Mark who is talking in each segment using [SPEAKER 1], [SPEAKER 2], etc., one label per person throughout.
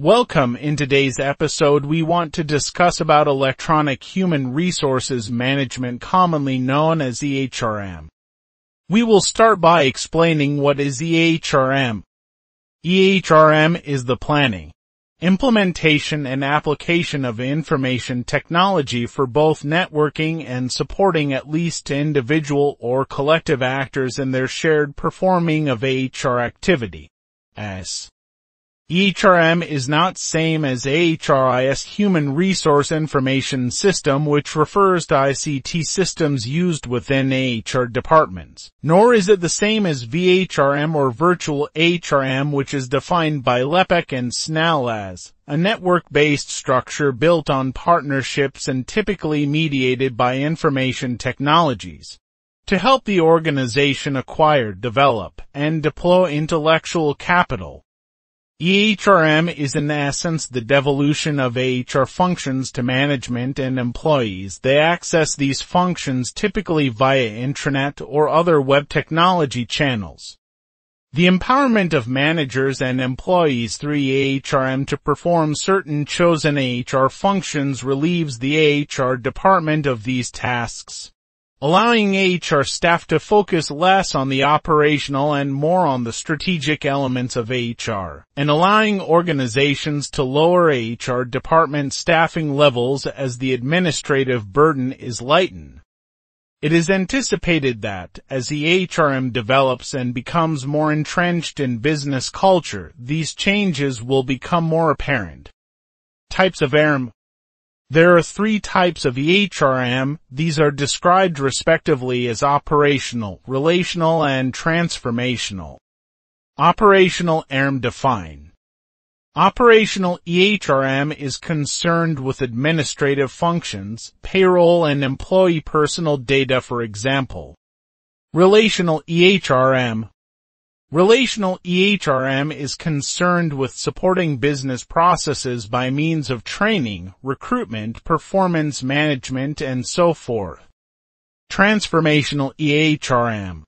[SPEAKER 1] Welcome. In today's episode, we want to discuss about electronic human resources management commonly known as EHRM. We will start by explaining what is EHRM. EHRM is the planning, implementation and application of information technology for both networking and supporting at least individual or collective actors in their shared performing of AHR activity. S. EHRM is not same as AHRIS Human Resource Information System which refers to ICT systems used within AHR departments. Nor is it the same as VHRM or Virtual HRM which is defined by Lepak and Snell as a network-based structure built on partnerships and typically mediated by information technologies to help the organization acquire, develop, and deploy intellectual capital EHRM is in essence the devolution of AHR functions to management and employees. They access these functions typically via intranet or other web technology channels. The empowerment of managers and employees through EHRM to perform certain chosen AHR functions relieves the AHR department of these tasks allowing HR staff to focus less on the operational and more on the strategic elements of HR, and allowing organizations to lower HR department staffing levels as the administrative burden is lightened. It is anticipated that, as the HRM develops and becomes more entrenched in business culture, these changes will become more apparent. Types of ARM there are three types of EHRM. These are described respectively as operational, relational, and transformational. Operational ERM define. Operational EHRM is concerned with administrative functions, payroll and employee personal data for example. Relational EHRM Relational EHRM is concerned with supporting business processes by means of training, recruitment, performance management, and so forth. Transformational EHRM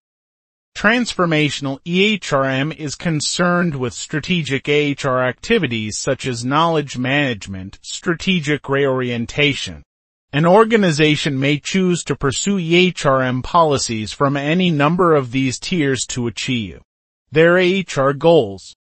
[SPEAKER 1] Transformational EHRM is concerned with strategic AHR activities such as knowledge management, strategic reorientation. An organization may choose to pursue EHRM policies from any number of these tiers to achieve their HR goals.